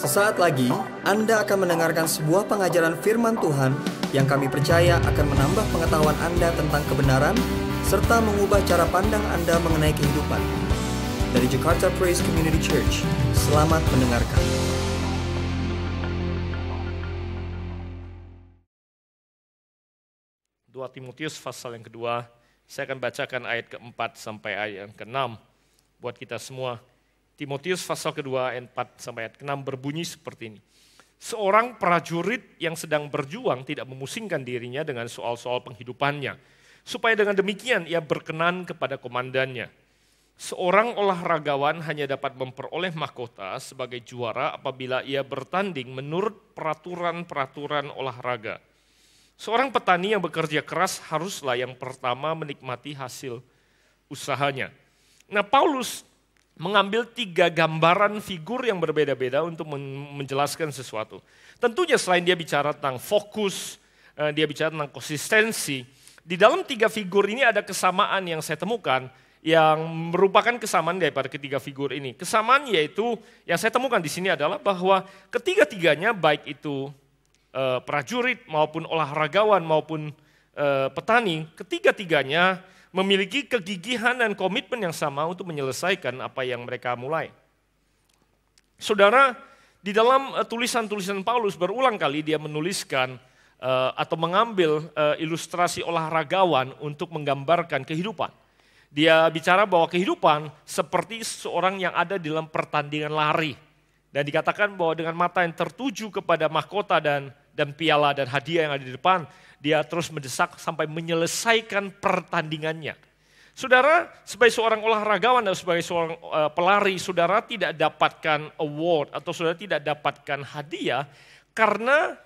Sesaat lagi, Anda akan mendengarkan sebuah pengajaran firman Tuhan yang kami percaya akan menambah pengetahuan Anda tentang kebenaran serta mengubah cara pandang Anda mengenai kehidupan. Dari Jakarta Praise Community Church, selamat mendengarkan. Dua Timotius pasal yang kedua, saya akan bacakan ayat keempat sampai ayat yang keenam buat kita semua. Timotius pasal kedua ayat 4 sampai ayat ke-6 berbunyi seperti ini. Seorang prajurit yang sedang berjuang tidak memusingkan dirinya dengan soal-soal penghidupannya. Supaya dengan demikian ia berkenan kepada komandannya. Seorang olahragawan hanya dapat memperoleh mahkota sebagai juara apabila ia bertanding menurut peraturan-peraturan olahraga. Seorang petani yang bekerja keras haruslah yang pertama menikmati hasil usahanya. Nah, Paulus mengambil tiga gambaran figur yang berbeda-beda untuk menjelaskan sesuatu. Tentunya selain dia bicara tentang fokus, eh, dia bicara tentang konsistensi, di dalam tiga figur ini ada kesamaan yang saya temukan yang merupakan kesamaan daripada ketiga figur ini. Kesamaan yaitu yang saya temukan di sini adalah bahwa ketiga-tiganya baik itu eh, prajurit maupun olahragawan maupun eh, petani, ketiga-tiganya memiliki kegigihan dan komitmen yang sama untuk menyelesaikan apa yang mereka mulai. Saudara, di dalam eh, tulisan-tulisan Paulus berulang kali dia menuliskan uh, atau mengambil uh, ilustrasi olahragawan untuk menggambarkan kehidupan. Dia bicara bahwa kehidupan seperti seorang yang ada di dalam pertandingan lari. Dan dikatakan bahwa dengan mata yang tertuju kepada mahkota dan dan piala dan hadiah yang ada di depan, dia terus mendesak sampai menyelesaikan pertandingannya. Saudara, sebagai seorang olahragawan dan sebagai seorang uh, pelari, saudara tidak dapatkan award atau saudara tidak dapatkan hadiah karena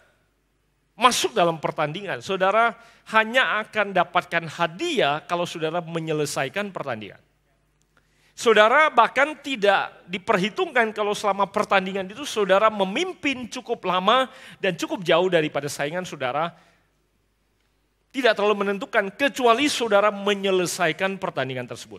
masuk dalam pertandingan. Saudara hanya akan dapatkan hadiah kalau saudara menyelesaikan pertandingan. Saudara bahkan tidak diperhitungkan kalau selama pertandingan itu saudara memimpin cukup lama dan cukup jauh daripada saingan saudara. Tidak terlalu menentukan kecuali saudara menyelesaikan pertandingan tersebut.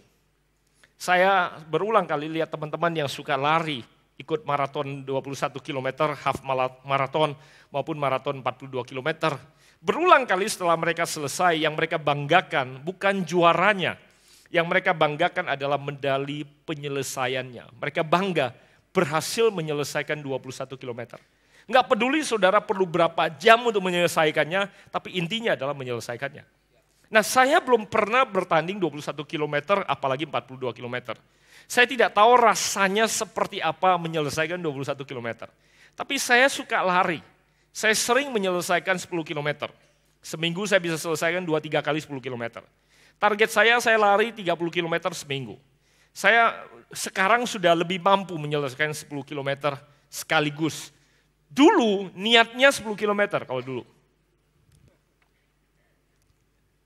Saya berulang kali lihat teman-teman yang suka lari, ikut maraton 21 km, half maraton maupun maraton 42 km. Berulang kali setelah mereka selesai, yang mereka banggakan bukan juaranya, yang mereka banggakan adalah medali penyelesaiannya. Mereka bangga berhasil menyelesaikan 21 km. Enggak peduli saudara perlu berapa jam untuk menyelesaikannya, tapi intinya adalah menyelesaikannya. Nah saya belum pernah bertanding 21 km, apalagi 42 km. Saya tidak tahu rasanya seperti apa menyelesaikan 21 km. Tapi saya suka lari. Saya sering menyelesaikan 10 km. Seminggu saya bisa selesaikan 2-3 kali 10 km. Target saya, saya lari 30 km seminggu. Saya sekarang sudah lebih mampu menyelesaikan 10 km sekaligus. Dulu niatnya 10 km kalau dulu.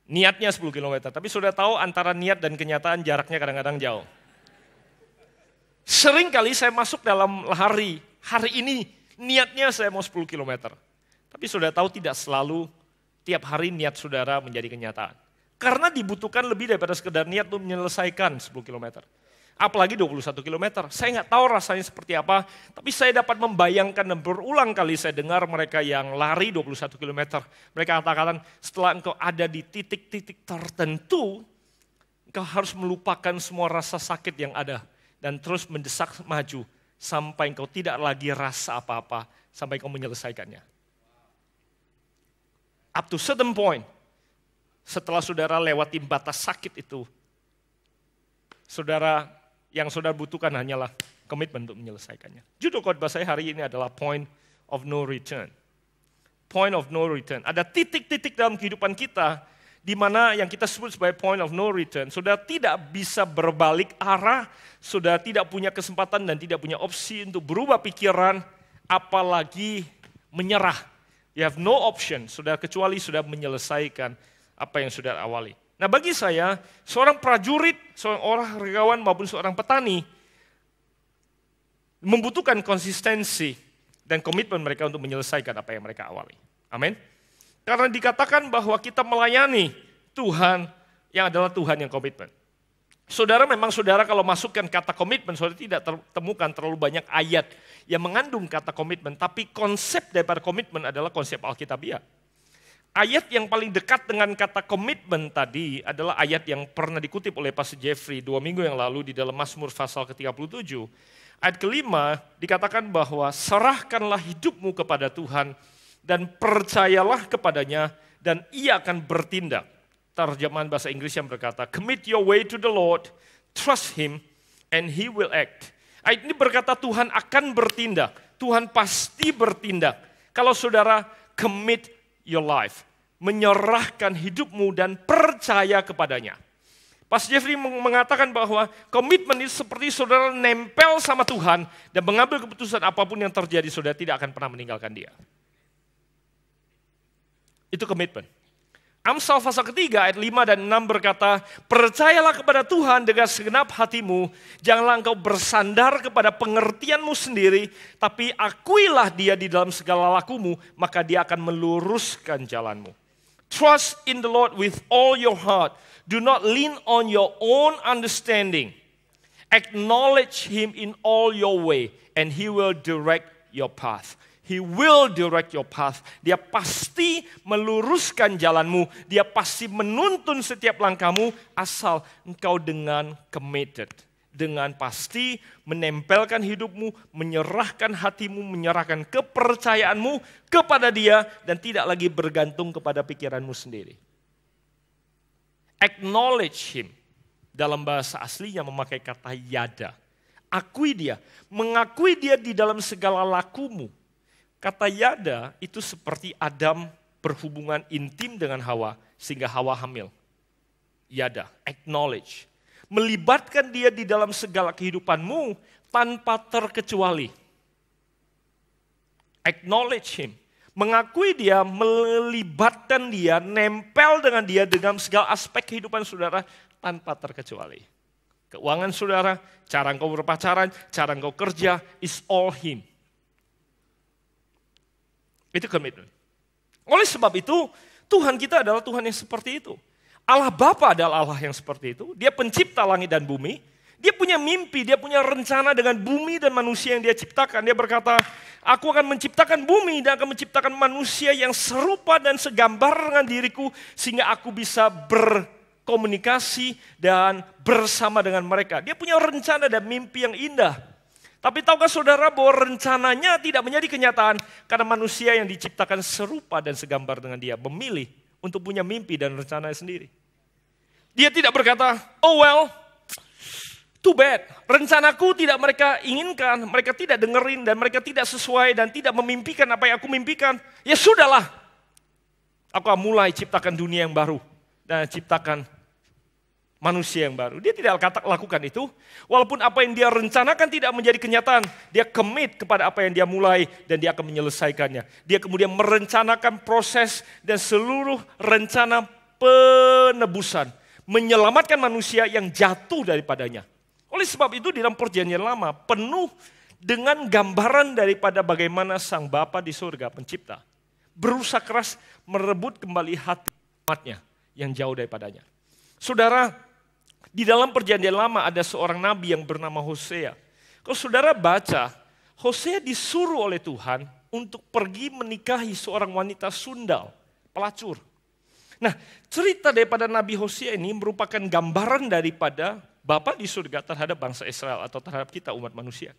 Niatnya 10 km, tapi sudah tahu antara niat dan kenyataan jaraknya kadang-kadang jauh. Sering kali saya masuk dalam hari, hari ini niatnya saya mau 10 km. Tapi sudah tahu tidak selalu tiap hari niat saudara menjadi kenyataan. Karena dibutuhkan lebih daripada sekedar niat untuk menyelesaikan 10 km. Apalagi 21 km. Saya nggak tahu rasanya seperti apa, tapi saya dapat membayangkan dan berulang kali saya dengar mereka yang lari 21 km. Mereka katakan setelah engkau ada di titik-titik tertentu, engkau harus melupakan semua rasa sakit yang ada. Dan terus mendesak maju sampai engkau tidak lagi rasa apa-apa, sampai engkau menyelesaikannya. Up to certain point, setelah saudara lewati batas sakit itu, saudara yang saudara butuhkan hanyalah komitmen untuk menyelesaikannya. Judul khotbah saya hari ini adalah point of no return. Point of no return. Ada titik-titik dalam kehidupan kita di mana yang kita sebut sebagai point of no return. Saudara tidak bisa berbalik arah, saudara tidak punya kesempatan dan tidak punya opsi untuk berubah pikiran, apalagi menyerah. You have no option, saudara kecuali sudah menyelesaikan apa yang sudah awali. Nah bagi saya, seorang prajurit, seorang olahragawan maupun seorang petani, membutuhkan konsistensi dan komitmen mereka untuk menyelesaikan apa yang mereka awali. Amin. Karena dikatakan bahwa kita melayani Tuhan yang adalah Tuhan yang komitmen. Saudara memang saudara kalau masukkan kata komitmen, saudara tidak temukan terlalu banyak ayat yang mengandung kata komitmen, tapi konsep daripada komitmen adalah konsep Alkitabiah. Ayat yang paling dekat dengan kata komitmen tadi adalah ayat yang pernah dikutip oleh Pastor Jeffrey dua minggu yang lalu di dalam Mazmur pasal ke-37. Ayat kelima dikatakan bahwa serahkanlah hidupmu kepada Tuhan dan percayalah kepadanya dan ia akan bertindak. Terjemahan bahasa Inggris yang berkata, commit your way to the Lord, trust him, and he will act. Ayat ini berkata Tuhan akan bertindak. Tuhan pasti bertindak. Kalau saudara commit your life. Menyerahkan hidupmu dan percaya kepadanya. Pas Jeffrey mengatakan bahwa komitmen itu seperti saudara nempel sama Tuhan dan mengambil keputusan apa pun yang terjadi, saudara tidak akan pernah meninggalkan dia. Itu komitmen. Amsal pasal ketiga ayat 5 dan 6 berkata, Percayalah kepada Tuhan dengan segenap hatimu, janganlah engkau bersandar kepada pengertianmu sendiri, tapi akuilah dia di dalam segala lakumu, maka dia akan meluruskan jalanmu. Trust in the Lord with all your heart. Do not lean on your own understanding. Acknowledge him in all your way, and he will direct your path. He will direct your path. Dia pasti meluruskan jalanmu. Dia pasti menuntun setiap langkahmu asal engkau dengan committed. Dengan pasti menempelkan hidupmu, menyerahkan hatimu, menyerahkan kepercayaanmu kepada dia dan tidak lagi bergantung kepada pikiranmu sendiri. Acknowledge him. Dalam bahasa aslinya memakai kata yada. Akui dia, mengakui dia di dalam segala lakumu Kata yada itu seperti Adam berhubungan intim dengan Hawa sehingga Hawa hamil. Yada, acknowledge. Melibatkan dia di dalam segala kehidupanmu tanpa terkecuali. Acknowledge him. Mengakui dia, melibatkan dia, nempel dengan dia dengan segala aspek kehidupan saudara tanpa terkecuali. Keuangan saudara, cara engkau berpacaran, cara engkau kerja, is all him. Itu komitmen. Oleh sebab itu, Tuhan kita adalah Tuhan yang seperti itu. Allah Bapa adalah Allah yang seperti itu. Dia pencipta langit dan bumi. Dia punya mimpi, dia punya rencana dengan bumi dan manusia yang dia ciptakan. Dia berkata, aku akan menciptakan bumi dan akan menciptakan manusia yang serupa dan segambar dengan diriku. Sehingga aku bisa berkomunikasi dan bersama dengan mereka. Dia punya rencana dan mimpi yang indah. Tapi tahukah saudara bahwa rencananya tidak menjadi kenyataan karena manusia yang diciptakan serupa dan segambar dengan dia memilih untuk punya mimpi dan rencana sendiri. Dia tidak berkata, oh well, too bad. Rencanaku tidak mereka inginkan, mereka tidak dengerin dan mereka tidak sesuai dan tidak memimpikan apa yang aku mimpikan. Ya sudahlah, aku mulai ciptakan dunia yang baru dan ciptakan manusia yang baru. Dia tidak kata lakukan itu, walaupun apa yang dia rencanakan tidak menjadi kenyataan, dia commit kepada apa yang dia mulai dan dia akan menyelesaikannya. Dia kemudian merencanakan proses dan seluruh rencana penebusan, menyelamatkan manusia yang jatuh daripadanya. Oleh sebab itu di dalam perjanjian lama penuh dengan gambaran daripada bagaimana sang Bapa di surga pencipta berusaha keras merebut kembali hati umatnya yang jauh daripadanya. Saudara, di dalam perjanjian lama ada seorang nabi yang bernama Hosea. Kalau saudara baca, Hosea disuruh oleh Tuhan untuk pergi menikahi seorang wanita sundal, pelacur. Nah, cerita daripada Nabi Hosea ini merupakan gambaran daripada Bapak di surga terhadap bangsa Israel atau terhadap kita umat manusia.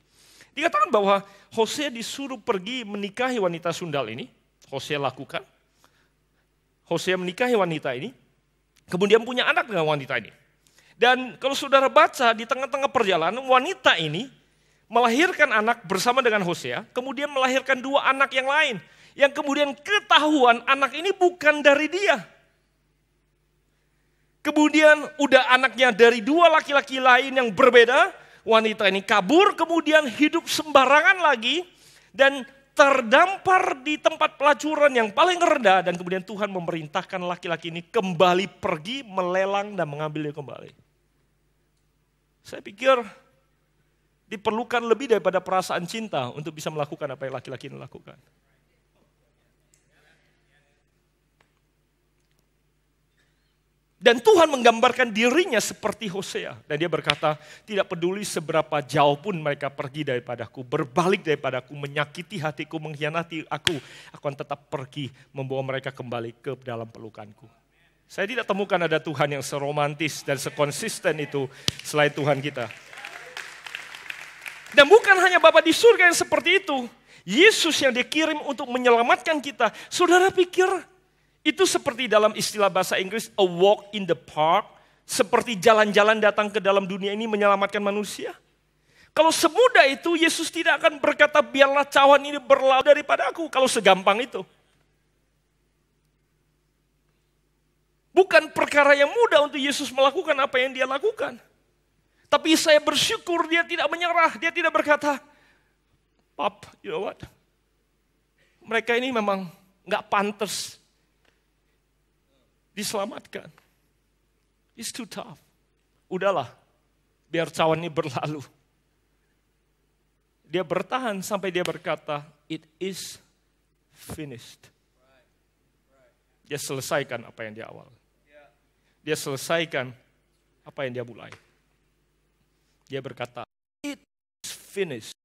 Dikatakan bahwa Hosea disuruh pergi menikahi wanita sundal ini. Hosea lakukan. Hosea menikahi wanita ini. Kemudian punya anak dengan wanita ini. Dan kalau saudara baca di tengah-tengah perjalanan wanita ini melahirkan anak bersama dengan Hosea, kemudian melahirkan dua anak yang lain. Yang kemudian ketahuan anak ini bukan dari dia. Kemudian udah anaknya dari dua laki-laki lain yang berbeda, wanita ini kabur kemudian hidup sembarangan lagi dan terdampar di tempat pelacuran yang paling rendah dan kemudian Tuhan memerintahkan laki-laki ini kembali pergi melelang dan mengambilnya kembali. Saya pikir diperlukan lebih daripada perasaan cinta untuk bisa melakukan apa yang laki-laki ini lakukan. Dan Tuhan menggambarkan dirinya seperti Hosea. Dan dia berkata, tidak peduli seberapa jauh pun mereka pergi daripadaku, berbalik daripadaku, menyakiti hatiku, mengkhianati aku, aku akan tetap pergi membawa mereka kembali ke dalam pelukanku. Saya tidak temukan ada Tuhan yang seromantis dan sekonsisten itu selain Tuhan kita. Dan bukan hanya Bapak di surga yang seperti itu. Yesus yang dikirim untuk menyelamatkan kita. Saudara pikir itu seperti dalam istilah bahasa Inggris, a walk in the park, seperti jalan-jalan datang ke dalam dunia ini menyelamatkan manusia. Kalau semudah itu, Yesus tidak akan berkata, biarlah cawan ini berlalu daripada aku, kalau segampang itu. Bukan perkara yang mudah untuk Yesus melakukan apa yang dia lakukan. Tapi saya bersyukur dia tidak menyerah, dia tidak berkata, Pap, you know what? Mereka ini memang nggak pantas diselamatkan. It's too tough. Udahlah, biar cawan ini berlalu. Dia bertahan sampai dia berkata, it is finished. Dia selesaikan apa yang dia awal. Dia selesaikan apa yang dia mulai. Dia berkata, it is finished.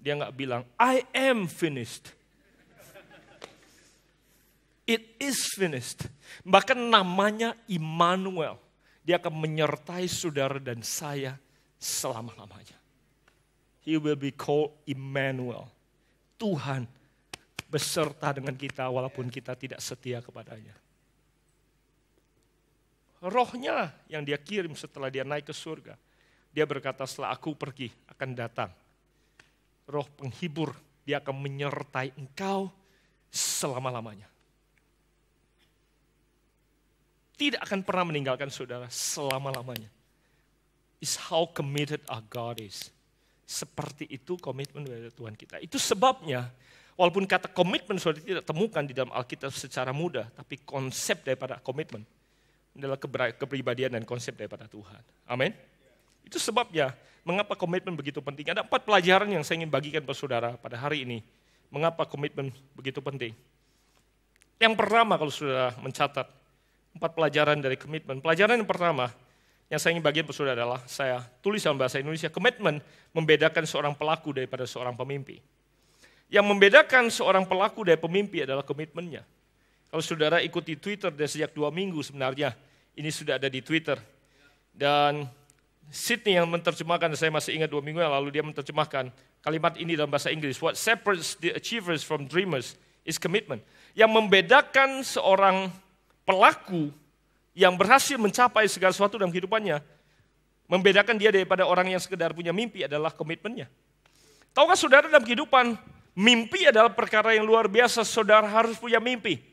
Dia nggak bilang, I am finished. It is finished. Bahkan namanya Immanuel. Dia akan menyertai saudara dan saya selama-lamanya. He will be called Immanuel. Tuhan beserta dengan kita walaupun kita tidak setia kepadanya. Rohnya yang dia kirim setelah dia naik ke surga. Dia berkata setelah aku pergi akan datang. Roh penghibur dia akan menyertai engkau selama-lamanya. tidak akan pernah meninggalkan saudara selama-lamanya. Is how committed our God is. Seperti itu komitmen dari Tuhan kita. Itu sebabnya, walaupun kata komitmen saudara tidak temukan di dalam Alkitab secara mudah, tapi konsep daripada komitmen adalah kepribadian dan konsep daripada Tuhan. Amin. Itu sebabnya, mengapa komitmen begitu penting. Ada empat pelajaran yang saya ingin bagikan kepada saudara pada hari ini. Mengapa komitmen begitu penting. Yang pertama kalau saudara mencatat, Empat pelajaran dari komitmen. Pelajaran yang pertama yang saya ingin bagian saudara adalah saya tulis dalam bahasa Indonesia, komitmen membedakan seorang pelaku daripada seorang pemimpi. Yang membedakan seorang pelaku dari pemimpi adalah komitmennya. Kalau saudara ikuti Twitter dari sejak dua minggu sebenarnya, ini sudah ada di Twitter. Dan Sydney yang menerjemahkan, saya masih ingat dua minggu yang lalu dia menerjemahkan kalimat ini dalam bahasa Inggris. What separates the achievers from dreamers is commitment. Yang membedakan seorang pelaku yang berhasil mencapai segala sesuatu dalam kehidupannya, membedakan dia daripada orang yang sekedar punya mimpi adalah komitmennya. Tahukah saudara dalam kehidupan, mimpi adalah perkara yang luar biasa, saudara harus punya mimpi.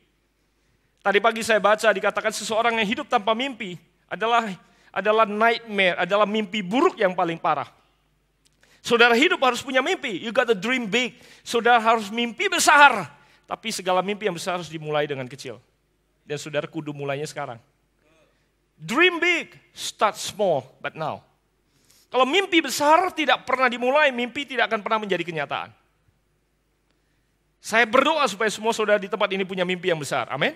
Tadi pagi saya baca dikatakan seseorang yang hidup tanpa mimpi adalah adalah nightmare, adalah mimpi buruk yang paling parah. Saudara hidup harus punya mimpi. You got to dream big. Saudara harus mimpi besar. Tapi segala mimpi yang besar harus dimulai dengan kecil. Dan saudara kudu mulainya sekarang. Dream big, start small, but now. Kalau mimpi besar tidak pernah dimulai, mimpi tidak akan pernah menjadi kenyataan. Saya berdoa supaya semua saudara di tempat ini punya mimpi yang besar. Amin.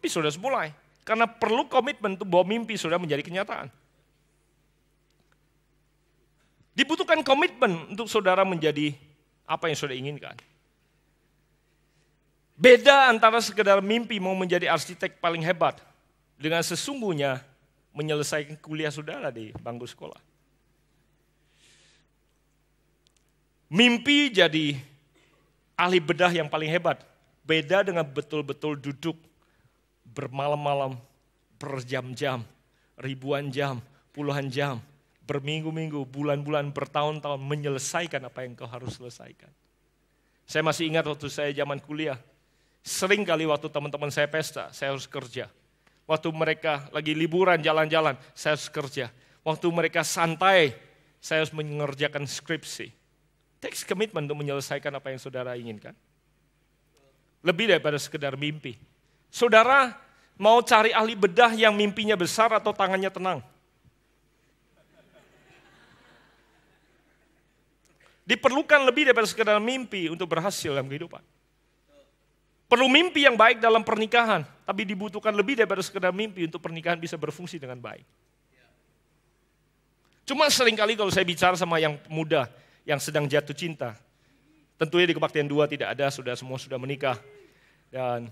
Tapi harus mulai. Karena perlu komitmen untuk bahwa mimpi saudara menjadi kenyataan. Dibutuhkan komitmen untuk saudara menjadi apa yang saudara inginkan. Beda antara sekedar mimpi mau menjadi arsitek paling hebat dengan sesungguhnya menyelesaikan kuliah saudara di bangku sekolah. Mimpi jadi ahli bedah yang paling hebat. Beda dengan betul-betul duduk bermalam-malam, berjam-jam, ribuan jam, puluhan jam, berminggu-minggu, bulan-bulan, bertahun-tahun menyelesaikan apa yang kau harus selesaikan. Saya masih ingat waktu saya zaman kuliah, Sering kali waktu teman-teman saya pesta, saya harus kerja. Waktu mereka lagi liburan jalan-jalan, saya harus kerja. Waktu mereka santai, saya harus mengerjakan skripsi. Takes komitmen untuk menyelesaikan apa yang saudara inginkan. Lebih daripada sekedar mimpi. Saudara mau cari ahli bedah yang mimpinya besar atau tangannya tenang? Diperlukan lebih daripada sekedar mimpi untuk berhasil dalam kehidupan. Perlu mimpi yang baik dalam pernikahan, tapi dibutuhkan lebih daripada sekedar mimpi untuk pernikahan bisa berfungsi dengan baik. Cuma sering kali kalau saya bicara sama yang muda, yang sedang jatuh cinta, tentunya di kebaktian dua tidak ada, sudah semua sudah menikah. Dan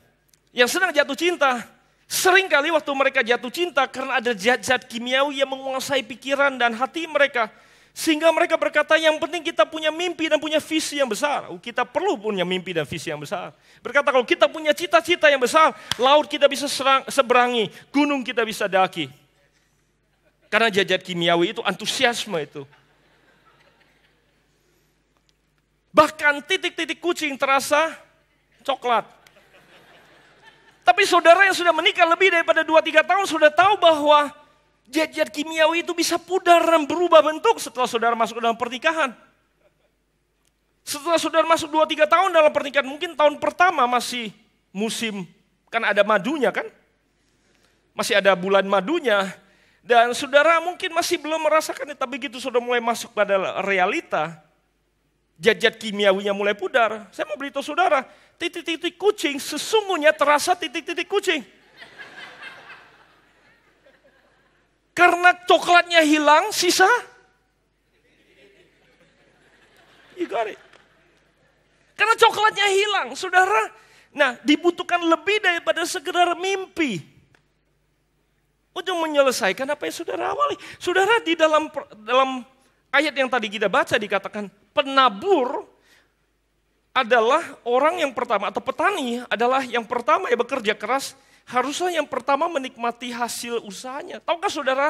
yang sedang jatuh cinta, sering kali waktu mereka jatuh cinta karena ada zat-zat kimiawi yang menguasai pikiran dan hati mereka, sehingga mereka berkata yang penting kita punya mimpi dan punya visi yang besar. Oh, kita perlu punya mimpi dan visi yang besar. Berkata kalau kita punya cita-cita yang besar, laut kita bisa serang, seberangi, gunung kita bisa daki. Karena jajat kimiawi itu antusiasme itu. Bahkan titik-titik kucing terasa coklat. Tapi saudara yang sudah menikah lebih daripada 2-3 tahun sudah tahu bahwa Jad-jad kimiawi itu bisa pudar dan berubah bentuk setelah saudara masuk dalam pernikahan. Setelah saudara masuk 2-3 tahun dalam pernikahan, mungkin tahun pertama masih musim, kan ada madunya kan? Masih ada bulan madunya. Dan saudara mungkin masih belum merasakan tapi begitu saudara mulai masuk pada realita, jad-jad kimiawinya mulai pudar. Saya mau beritahu saudara, titik-titik kucing sesungguhnya terasa titik-titik kucing. Karena coklatnya hilang, sisa. You got it. Karena coklatnya hilang, saudara. Nah, dibutuhkan lebih daripada sekedar mimpi. Untuk menyelesaikan apa yang saudara awali. Saudara di dalam dalam ayat yang tadi kita baca dikatakan penabur adalah orang yang pertama atau petani adalah yang pertama yang bekerja keras harusnya yang pertama menikmati hasil usahanya. Tahukah saudara,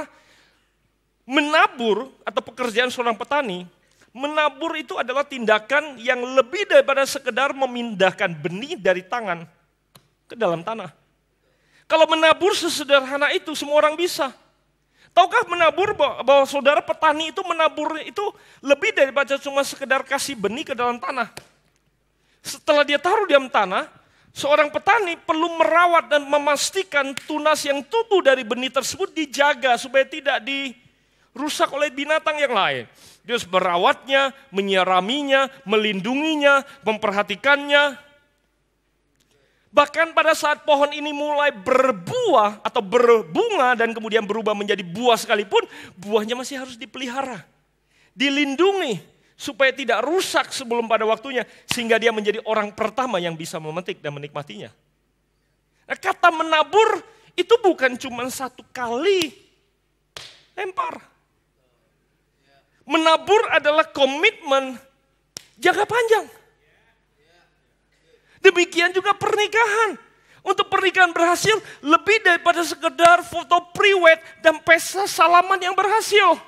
menabur atau pekerjaan seorang petani, menabur itu adalah tindakan yang lebih daripada sekedar memindahkan benih dari tangan ke dalam tanah. Kalau menabur sesederhana itu semua orang bisa. Tahukah menabur bahwa saudara petani itu menabur itu lebih daripada cuma sekedar kasih benih ke dalam tanah. Setelah dia taruh di dalam tanah, Seorang petani perlu merawat dan memastikan tunas yang tumbuh dari benih tersebut dijaga supaya tidak dirusak oleh binatang yang lain. Dia harus merawatnya, menyiraminya, melindunginya, memperhatikannya. Bahkan pada saat pohon ini mulai berbuah atau berbunga dan kemudian berubah menjadi buah sekalipun, buahnya masih harus dipelihara, dilindungi, supaya tidak rusak sebelum pada waktunya sehingga dia menjadi orang pertama yang bisa memetik dan menikmatinya. Nah, kata menabur itu bukan cuma satu kali lempar. Menabur adalah komitmen jangka panjang. Demikian juga pernikahan. Untuk pernikahan berhasil lebih daripada sekedar foto priwet dan pesta salaman yang berhasil.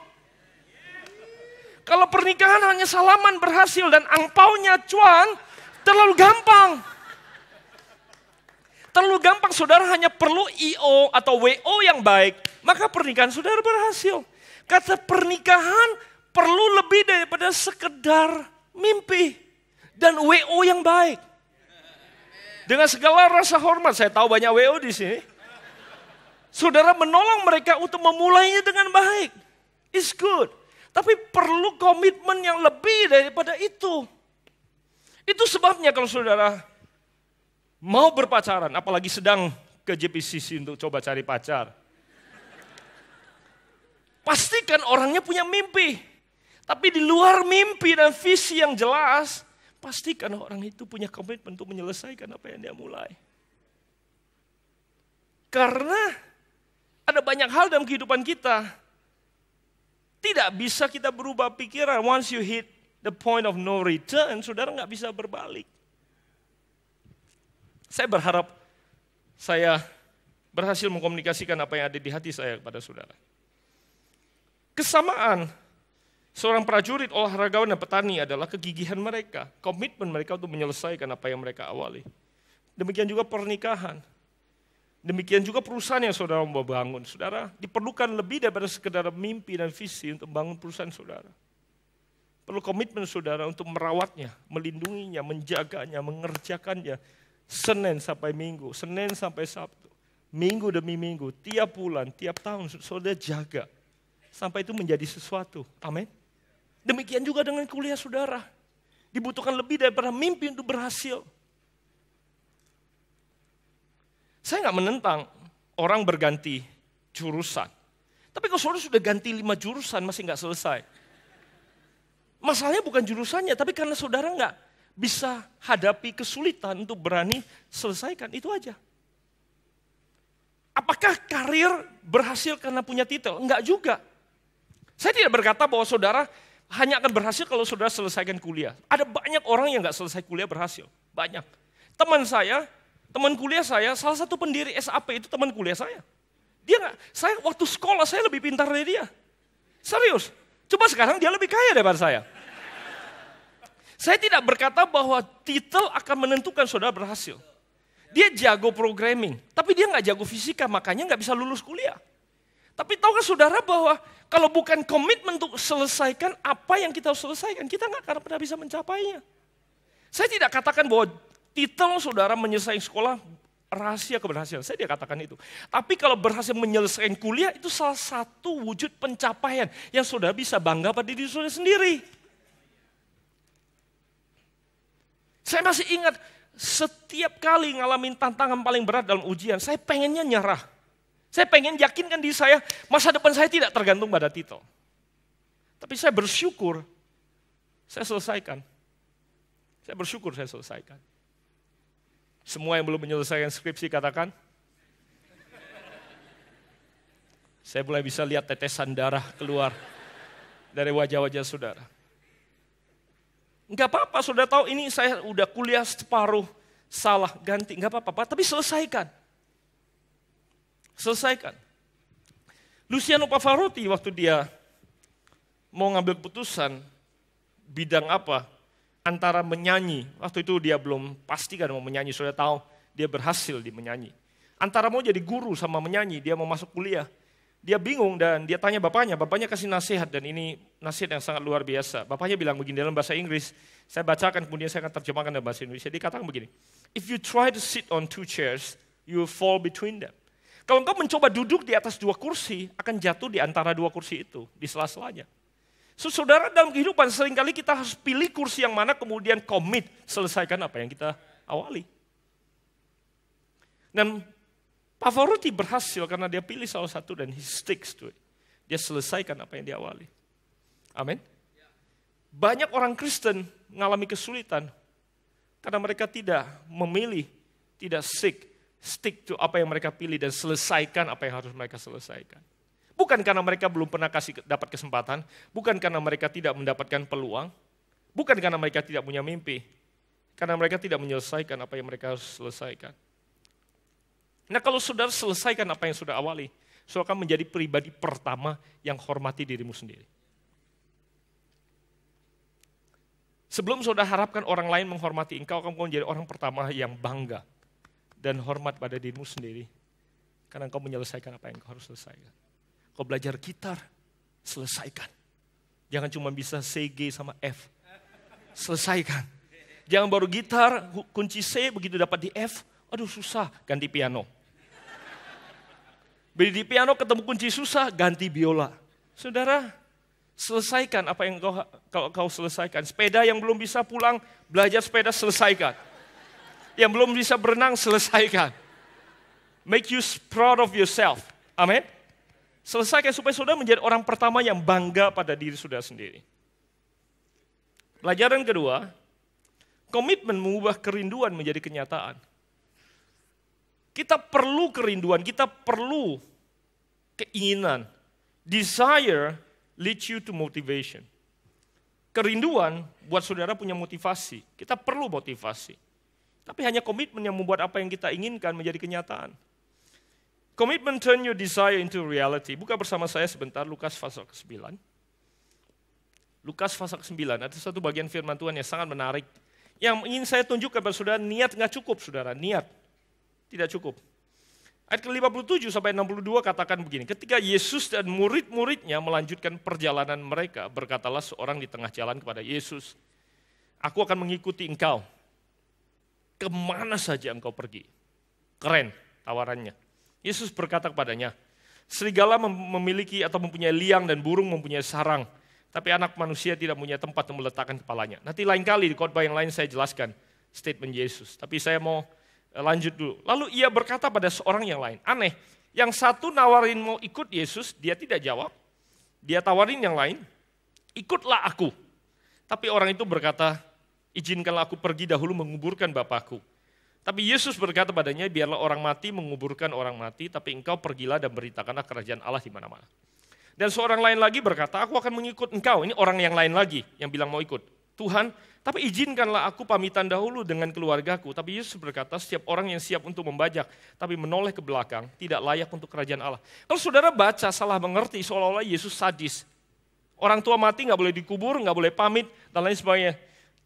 Kalau pernikahan hanya salaman berhasil dan angpaunya cuan, terlalu gampang. Terlalu gampang saudara hanya perlu IO atau WO yang baik, maka pernikahan saudara berhasil. Kata pernikahan perlu lebih daripada sekedar mimpi dan WO yang baik. Dengan segala rasa hormat, saya tahu banyak WO di sini. Saudara menolong mereka untuk memulainya dengan baik. It's good. Tapi perlu komitmen yang lebih daripada itu. Itu sebabnya kalau saudara mau berpacaran, apalagi sedang ke JPCC untuk coba cari pacar. Pastikan orangnya punya mimpi. Tapi di luar mimpi dan visi yang jelas, pastikan orang itu punya komitmen untuk menyelesaikan apa yang dia mulai. Karena ada banyak hal dalam kehidupan kita tidak bisa kita berubah pikiran. Once you hit the point of no return, saudara nggak bisa berbalik. Saya berharap saya berhasil mengkomunikasikan apa yang ada di hati saya kepada saudara. Kesamaan seorang prajurit, olahragawan, dan petani adalah kegigihan mereka, komitmen mereka untuk menyelesaikan apa yang mereka awali. Demikian juga pernikahan. Demikian juga perusahaan yang saudara mau bangun. Saudara, diperlukan lebih daripada sekedar mimpi dan visi untuk bangun perusahaan saudara. Perlu komitmen saudara untuk merawatnya, melindunginya, menjaganya, mengerjakannya. Senin sampai Minggu, Senin sampai Sabtu. Minggu demi minggu, tiap bulan, tiap tahun, saudara jaga. Sampai itu menjadi sesuatu. Amin. Demikian juga dengan kuliah saudara. Dibutuhkan lebih daripada mimpi untuk berhasil. Saya nggak menentang orang berganti jurusan. Tapi kalau saudara sudah ganti lima jurusan masih nggak selesai. Masalahnya bukan jurusannya, tapi karena saudara nggak bisa hadapi kesulitan untuk berani selesaikan, itu aja. Apakah karir berhasil karena punya titel? Enggak juga. Saya tidak berkata bahwa saudara hanya akan berhasil kalau saudara selesaikan kuliah. Ada banyak orang yang nggak selesai kuliah berhasil. Banyak. Teman saya, teman kuliah saya, salah satu pendiri SAP itu teman kuliah saya. Dia nggak, saya waktu sekolah saya lebih pintar dari dia. Serius. Coba sekarang dia lebih kaya daripada saya. Saya tidak berkata bahwa titel akan menentukan saudara berhasil. Dia jago programming, tapi dia nggak jago fisika, makanya nggak bisa lulus kuliah. Tapi tahukah saudara bahwa kalau bukan komitmen untuk selesaikan apa yang kita harus selesaikan, kita nggak akan pernah bisa mencapainya. Saya tidak katakan bahwa titel saudara menyelesaikan sekolah rahasia keberhasilan. Saya tidak katakan itu. Tapi kalau berhasil menyelesaikan kuliah itu salah satu wujud pencapaian yang saudara bisa bangga pada diri saudara sendiri. Saya masih ingat setiap kali ngalamin tantangan paling berat dalam ujian, saya pengennya nyerah. Saya pengen yakinkan di saya, masa depan saya tidak tergantung pada titel. Tapi saya bersyukur, saya selesaikan. Saya bersyukur saya selesaikan. Semua yang belum menyelesaikan skripsi katakan, saya mulai bisa lihat tetesan darah keluar dari wajah-wajah saudara. Enggak apa-apa, sudah tahu ini saya udah kuliah separuh, salah, ganti, enggak apa-apa, tapi selesaikan. Selesaikan. Luciano Pavarotti waktu dia mau ngambil keputusan bidang apa antara menyanyi, waktu itu dia belum pasti kan mau menyanyi, sudah tahu dia berhasil di menyanyi. Antara mau jadi guru sama menyanyi, dia mau masuk kuliah. Dia bingung dan dia tanya bapaknya, bapaknya kasih nasihat dan ini nasihat yang sangat luar biasa. Bapaknya bilang begini dalam bahasa Inggris, saya bacakan kemudian saya akan terjemahkan dalam bahasa Indonesia. Dia katakan begini, if you try to sit on two chairs, you will fall between them. Kalau engkau mencoba duduk di atas dua kursi, akan jatuh di antara dua kursi itu, di sela-selanya. So, saudara dalam kehidupan sering kali kita harus pilih kursi yang mana kemudian komit selesaikan apa yang kita awali. Dan Pavarotti berhasil karena dia pilih salah satu dan he sticks to it. Dia selesaikan apa yang diawali. Amin. Banyak orang Kristen mengalami kesulitan karena mereka tidak memilih, tidak stick, stick to apa yang mereka pilih dan selesaikan apa yang harus mereka selesaikan. Bukan karena mereka belum pernah kasih dapat kesempatan, bukan karena mereka tidak mendapatkan peluang, bukan karena mereka tidak punya mimpi, karena mereka tidak menyelesaikan apa yang mereka harus selesaikan. Nah kalau saudara selesaikan apa yang sudah awali, saudara akan menjadi pribadi pertama yang hormati dirimu sendiri. Sebelum saudara harapkan orang lain menghormati engkau, kamu menjadi orang pertama yang bangga dan hormat pada dirimu sendiri. Karena engkau menyelesaikan apa yang engkau harus selesaikan. Kau belajar gitar, selesaikan. Jangan cuma bisa C, G, sama F. Selesaikan. Jangan baru gitar, kunci C, begitu dapat di F, aduh susah, ganti piano. Beli di piano ketemu kunci susah, ganti biola. Saudara, selesaikan apa yang kau, kau, kau selesaikan. Sepeda yang belum bisa pulang, belajar sepeda selesaikan. Yang belum bisa berenang, selesaikan. Make you proud of yourself. Amin. Selesaikan supaya saudara menjadi orang pertama yang bangga pada diri saudara sendiri. Pelajaran kedua, komitmen mengubah kerinduan menjadi kenyataan. Kita perlu kerinduan, kita perlu keinginan. Desire leads you to motivation. Kerinduan buat saudara punya motivasi. Kita perlu motivasi. Tapi hanya komitmen yang membuat apa yang kita inginkan menjadi kenyataan. Komitmen turn your desire into reality. Buka bersama saya sebentar Lukas pasal ke-9. Lukas pasal ke-9, ada satu bagian firman Tuhan yang sangat menarik. Yang ingin saya tunjukkan kepada saudara, niat nggak cukup saudara, niat. Tidak cukup. Ayat ke-57 sampai 62 katakan begini, ketika Yesus dan murid-muridnya melanjutkan perjalanan mereka, berkatalah seorang di tengah jalan kepada Yesus, aku akan mengikuti engkau, ke mana saja engkau pergi. Keren tawarannya. Yesus berkata kepadanya, serigala memiliki atau mempunyai liang dan burung mempunyai sarang, tapi anak manusia tidak punya tempat untuk meletakkan kepalanya. Nanti lain kali di khotbah yang lain saya jelaskan statement Yesus. Tapi saya mau Eh, lanjut dulu. Lalu ia berkata pada seorang yang lain, aneh, yang satu nawarin mau ikut Yesus, dia tidak jawab. Dia tawarin yang lain, ikutlah aku. Tapi orang itu berkata, izinkanlah aku pergi dahulu menguburkan bapakku. Tapi Yesus berkata padanya, biarlah orang mati menguburkan orang mati, tapi engkau pergilah dan beritakanlah kerajaan Allah di mana-mana. Dan seorang lain lagi berkata, aku akan mengikut engkau. Ini orang yang lain lagi yang bilang mau ikut. Tuhan, tapi izinkanlah aku pamitan dahulu dengan keluargaku. Tapi Yesus berkata, setiap orang yang siap untuk membajak, tapi menoleh ke belakang, tidak layak untuk kerajaan Allah. Kalau saudara baca salah mengerti, seolah-olah Yesus sadis. Orang tua mati nggak boleh dikubur, nggak boleh pamit, dan lain sebagainya.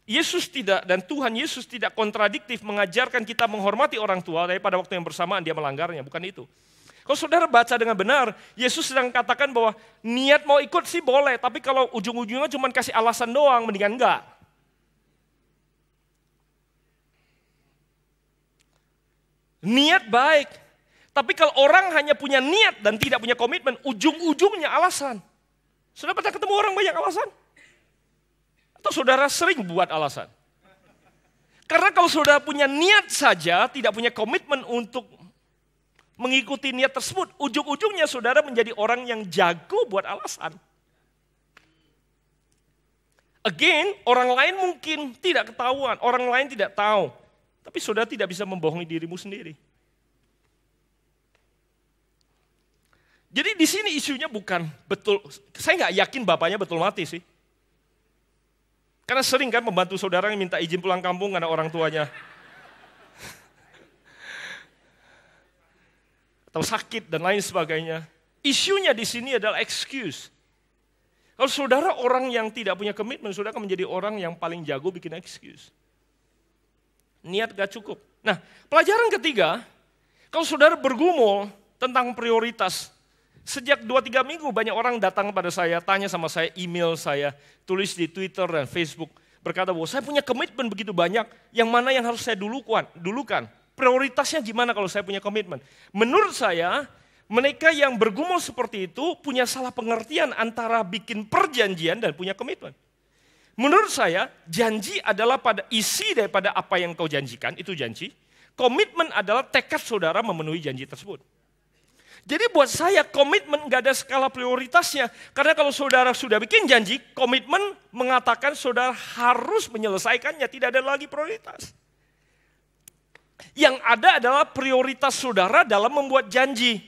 Yesus tidak, dan Tuhan Yesus tidak kontradiktif mengajarkan kita menghormati orang tua, tapi pada waktu yang bersamaan dia melanggarnya, bukan itu. Kalau saudara baca dengan benar, Yesus sedang katakan bahwa niat mau ikut sih boleh, tapi kalau ujung-ujungnya cuma kasih alasan doang, mendingan enggak. Niat baik, tapi kalau orang hanya punya niat dan tidak punya komitmen, ujung-ujungnya alasan. Sudah pernah ketemu orang banyak alasan? Atau saudara sering buat alasan? Karena kalau saudara punya niat saja, tidak punya komitmen untuk mengikuti niat tersebut, ujung-ujungnya saudara menjadi orang yang jago buat alasan. Again, orang lain mungkin tidak ketahuan, orang lain tidak tahu. Tapi saudara tidak bisa membohongi dirimu sendiri. Jadi di sini isunya bukan betul, saya nggak yakin bapaknya betul mati sih. Karena sering kan membantu saudara yang minta izin pulang kampung karena orang tuanya atau sakit dan lain sebagainya. Isunya di sini adalah excuse. Kalau saudara orang yang tidak punya komitmen, saudara akan menjadi orang yang paling jago bikin excuse. Niat gak cukup. Nah, pelajaran ketiga, kalau saudara bergumul tentang prioritas, sejak 2-3 minggu banyak orang datang pada saya, tanya sama saya, email saya, tulis di Twitter dan Facebook, berkata bahwa saya punya komitmen begitu banyak, yang mana yang harus saya dulukan, dulukan prioritasnya gimana kalau saya punya komitmen? Menurut saya, mereka yang bergumul seperti itu punya salah pengertian antara bikin perjanjian dan punya komitmen. Menurut saya, janji adalah pada isi daripada apa yang kau janjikan, itu janji. Komitmen adalah tekad saudara memenuhi janji tersebut. Jadi buat saya komitmen gak ada skala prioritasnya. Karena kalau saudara sudah bikin janji, komitmen mengatakan saudara harus menyelesaikannya, tidak ada lagi prioritas. Yang ada adalah prioritas saudara dalam membuat janji.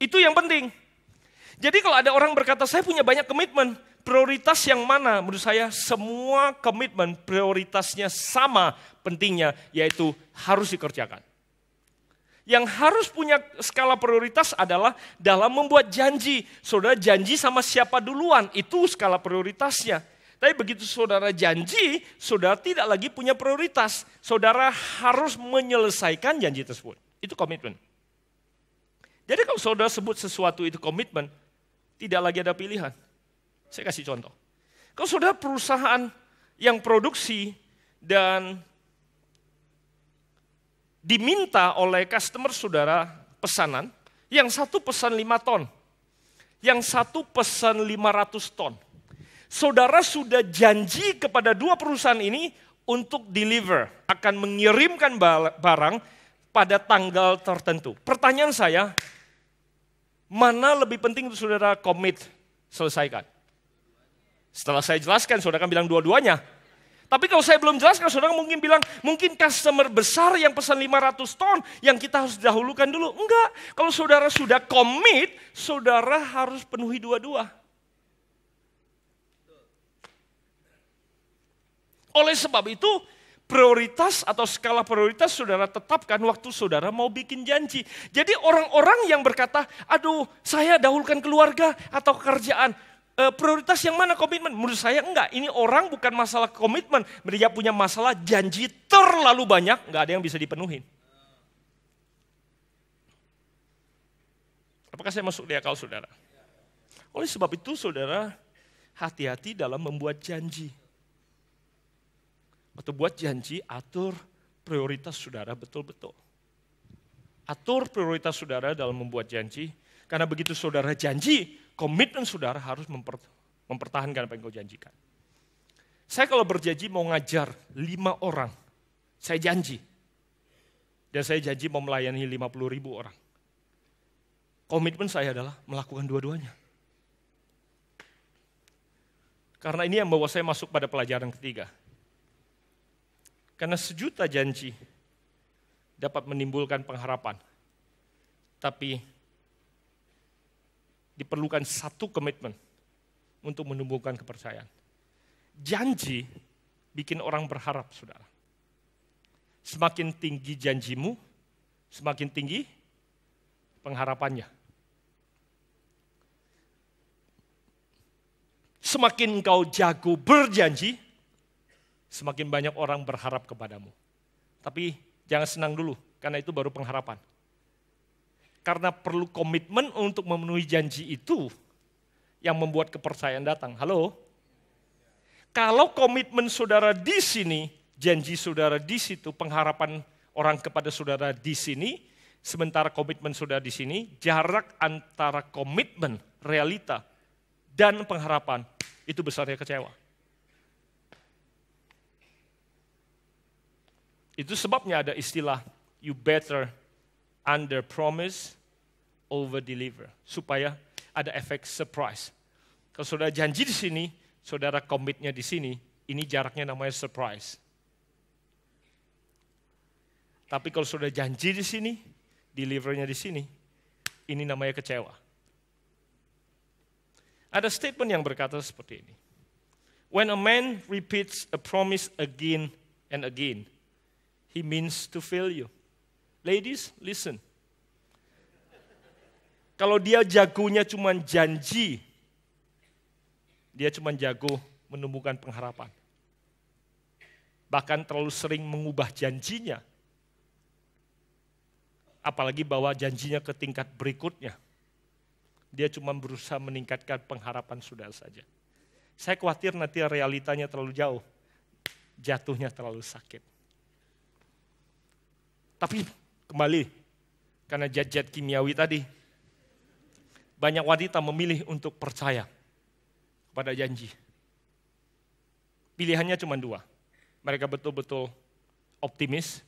Itu yang penting. Jadi kalau ada orang berkata, saya punya banyak komitmen, prioritas yang mana? Menurut saya semua komitmen prioritasnya sama pentingnya, yaitu harus dikerjakan. Yang harus punya skala prioritas adalah dalam membuat janji. Saudara janji sama siapa duluan, itu skala prioritasnya. Tapi begitu saudara janji, saudara tidak lagi punya prioritas. Saudara harus menyelesaikan janji tersebut. Itu komitmen. Jadi kalau saudara sebut sesuatu itu komitmen, tidak lagi ada pilihan. Saya kasih contoh. Kalau saudara perusahaan yang produksi dan diminta oleh customer saudara pesanan, yang satu pesan 5 ton, yang satu pesan 500 ton saudara sudah janji kepada dua perusahaan ini untuk deliver, akan mengirimkan barang pada tanggal tertentu. Pertanyaan saya, mana lebih penting untuk saudara komit selesaikan? Setelah saya jelaskan, saudara akan bilang dua-duanya. Tapi kalau saya belum jelaskan, saudara mungkin bilang, mungkin customer besar yang pesan 500 ton, yang kita harus dahulukan dulu. Enggak, kalau saudara sudah komit, saudara harus penuhi dua-dua. Oleh sebab itu, prioritas atau skala prioritas saudara tetapkan waktu saudara mau bikin janji. Jadi orang-orang yang berkata, aduh saya dahulukan keluarga atau kerjaan, e, prioritas yang mana komitmen? Menurut saya enggak, ini orang bukan masalah komitmen, mereka punya masalah janji terlalu banyak, enggak ada yang bisa dipenuhi. Apakah saya masuk di akal saudara? Oleh sebab itu saudara, hati-hati dalam membuat janji atau buat janji, atur prioritas saudara betul-betul. Atur prioritas saudara dalam membuat janji, karena begitu saudara janji, komitmen saudara harus mempertahankan apa yang kau janjikan. Saya kalau berjanji mau ngajar lima orang, saya janji. Dan saya janji mau melayani 50 ribu orang. Komitmen saya adalah melakukan dua-duanya. Karena ini yang membawa saya masuk pada pelajaran ketiga. Karena sejuta janji dapat menimbulkan pengharapan. Tapi diperlukan satu komitmen untuk menumbuhkan kepercayaan. Janji bikin orang berharap, saudara. Semakin tinggi janjimu, semakin tinggi pengharapannya. Semakin engkau jago berjanji, semakin banyak orang berharap kepadamu. Tapi jangan senang dulu, karena itu baru pengharapan. Karena perlu komitmen untuk memenuhi janji itu yang membuat kepercayaan datang. Halo? Kalau komitmen saudara di sini, janji saudara di situ, pengharapan orang kepada saudara di sini, sementara komitmen saudara di sini, jarak antara komitmen, realita, dan pengharapan, itu besarnya kecewa. Itu sebabnya ada istilah you better under promise over deliver supaya ada efek surprise. Kalau saudara janji di sini, saudara komitnya di sini, ini jaraknya namanya surprise. Tapi kalau sudah janji di sini, delivernya di sini, ini namanya kecewa. Ada statement yang berkata seperti ini. When a man repeats a promise again and again, he means to fail you. Ladies, listen. Kalau dia jagonya cuma janji, dia cuma jago menumbuhkan pengharapan. Bahkan terlalu sering mengubah janjinya. Apalagi bawa janjinya ke tingkat berikutnya dia cuma berusaha meningkatkan pengharapan saudara saja. Saya khawatir nanti realitanya terlalu jauh, jatuhnya terlalu sakit. Tapi kembali, karena jajat kimiawi tadi, banyak wanita memilih untuk percaya pada janji. Pilihannya cuma dua. Mereka betul-betul optimis,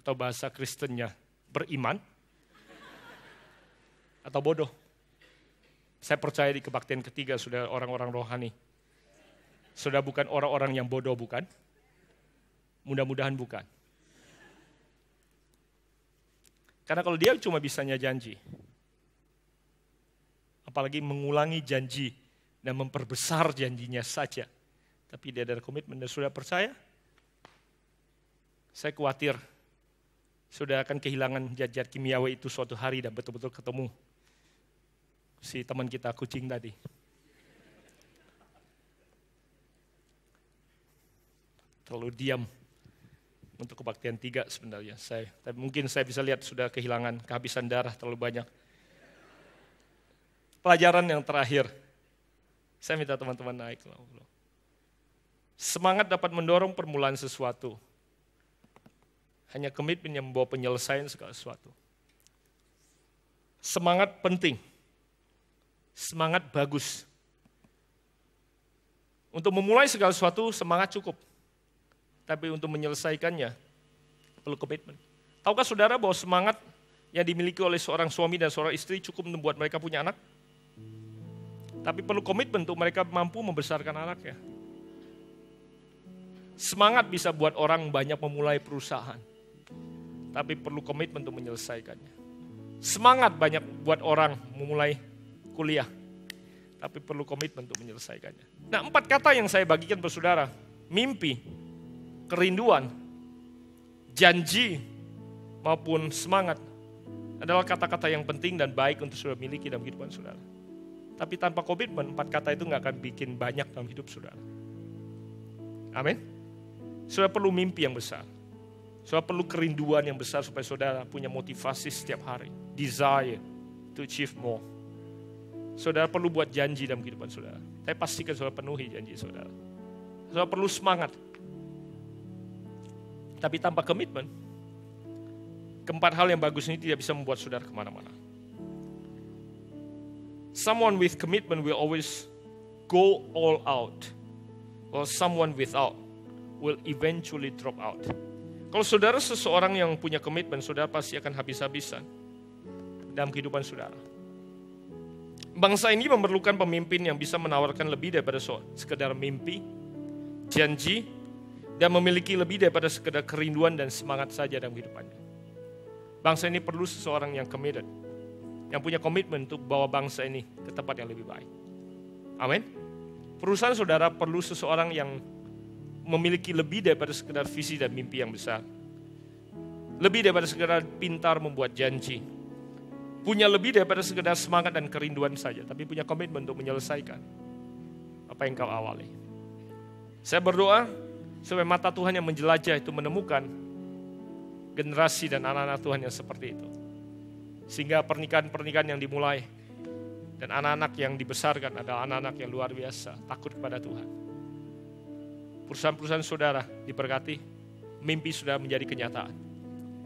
atau bahasa Kristennya beriman, atau bodoh. Saya percaya di kebaktian ketiga sudah orang-orang rohani. Sudah bukan orang-orang yang bodoh bukan? Mudah-mudahan bukan. Karena kalau dia cuma bisanya janji, apalagi mengulangi janji dan memperbesar janjinya saja, tapi dia ada komitmen dan sudah percaya, saya khawatir sudah akan kehilangan jajar kimiawi itu suatu hari dan betul-betul ketemu si teman kita kucing tadi. Terlalu diam untuk kebaktian tiga sebenarnya. Saya, tapi mungkin saya bisa lihat sudah kehilangan kehabisan darah terlalu banyak. Pelajaran yang terakhir, saya minta teman-teman naik. Semangat dapat mendorong permulaan sesuatu. Hanya komitmen yang membawa penyelesaian segala sesuatu. Semangat penting semangat bagus. Untuk memulai segala sesuatu semangat cukup. Tapi untuk menyelesaikannya perlu komitmen. Tahukah saudara bahwa semangat yang dimiliki oleh seorang suami dan seorang istri cukup membuat mereka punya anak? Tapi perlu komitmen untuk mereka mampu membesarkan anaknya. Semangat bisa buat orang banyak memulai perusahaan. Tapi perlu komitmen untuk menyelesaikannya. Semangat banyak buat orang memulai kuliah. Tapi perlu komitmen untuk menyelesaikannya. Nah empat kata yang saya bagikan ke saudara. Mimpi, kerinduan, janji, maupun semangat adalah kata-kata yang penting dan baik untuk saudara miliki dalam kehidupan saudara. Tapi tanpa komitmen, empat kata itu nggak akan bikin banyak dalam hidup saudara. Amin. Saudara perlu mimpi yang besar. Saudara perlu kerinduan yang besar supaya saudara punya motivasi setiap hari. Desire to achieve more. Saudara perlu buat janji dalam kehidupan saudara. Tapi pastikan saudara penuhi janji saudara. Saudara perlu semangat. Tapi tanpa komitmen, keempat hal yang bagus ini tidak bisa membuat saudara ke mana-mana. Someone with commitment will always go all out. While someone without will eventually drop out. Kalau saudara seseorang yang punya komitmen, saudara pasti akan habis-habisan dalam kehidupan saudara. Bangsa ini memerlukan pemimpin yang bisa menawarkan lebih daripada sekedar mimpi, janji, dan memiliki lebih daripada sekedar kerinduan dan semangat saja dalam kehidupannya. Bangsa ini perlu seseorang yang committed, yang punya komitmen untuk bawa bangsa ini ke tempat yang lebih baik. Amin. Perusahaan saudara perlu seseorang yang memiliki lebih daripada sekedar visi dan mimpi yang besar. Lebih daripada sekedar pintar membuat janji, punya lebih daripada sekedar semangat dan kerinduan saja, tapi punya komitmen untuk menyelesaikan apa yang kau awali. Saya berdoa supaya mata Tuhan yang menjelajah itu menemukan generasi dan anak-anak Tuhan yang seperti itu. Sehingga pernikahan-pernikahan yang dimulai dan anak-anak yang dibesarkan adalah anak-anak yang luar biasa, takut kepada Tuhan. Perusahaan-perusahaan saudara diberkati, mimpi sudah menjadi kenyataan.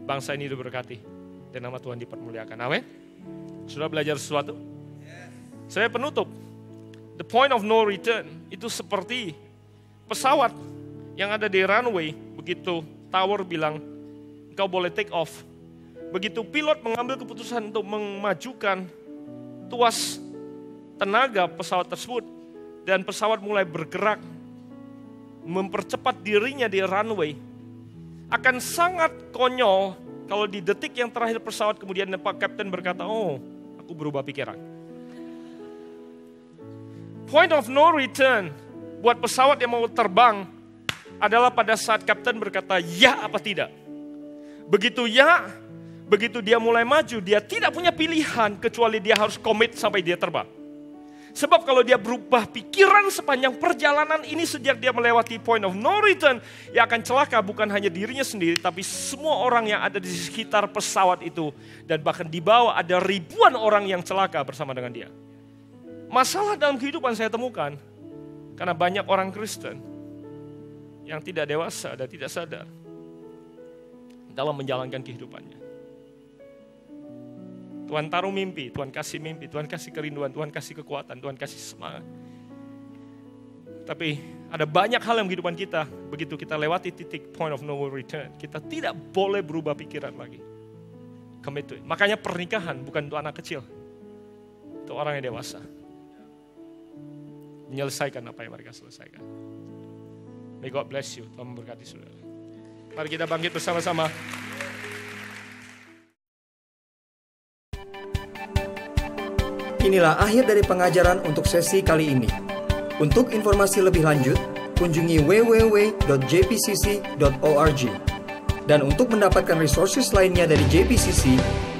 Bangsa ini diberkati, dan nama Tuhan dipermuliakan. Amin. Sudah belajar sesuatu? Saya penutup. The point of no return itu seperti pesawat yang ada di runway. Begitu tower bilang, engkau boleh take off. Begitu pilot mengambil keputusan untuk memajukan tuas tenaga pesawat tersebut dan pesawat mulai bergerak mempercepat dirinya di runway akan sangat konyol kalau di detik yang terakhir pesawat kemudian Pak Kapten berkata, oh aku berubah pikiran. Point of no return buat pesawat yang mau terbang adalah pada saat kapten berkata ya apa tidak. Begitu ya, begitu dia mulai maju, dia tidak punya pilihan kecuali dia harus komit sampai dia terbang. Sebab kalau dia berubah pikiran sepanjang perjalanan ini sejak dia melewati point of no return, yang akan celaka bukan hanya dirinya sendiri, tapi semua orang yang ada di sekitar pesawat itu. Dan bahkan di bawah ada ribuan orang yang celaka bersama dengan dia. Masalah dalam kehidupan saya temukan, karena banyak orang Kristen yang tidak dewasa dan tidak sadar dalam menjalankan kehidupannya. Tuhan taruh mimpi, Tuhan kasih mimpi, Tuhan kasih kerinduan, Tuhan kasih kekuatan, Tuhan kasih semangat. Tapi ada banyak hal yang kehidupan kita, begitu kita lewati titik point of no return, kita tidak boleh berubah pikiran lagi. It. Makanya pernikahan bukan untuk anak kecil, untuk orang yang dewasa. Menyelesaikan apa yang mereka selesaikan. May God bless you, Tuhan memberkati saudara. Mari kita bangkit bersama-sama. Inilah akhir dari pengajaran untuk sesi kali ini. Untuk informasi lebih lanjut, kunjungi www.jpcc.org. Dan untuk mendapatkan resources lainnya dari JPCC,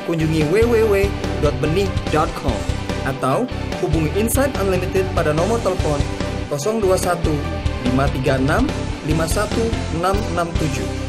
kunjungi www.benih.com atau hubungi Insight Unlimited pada nomor telepon 021 536 51667.